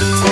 Oh,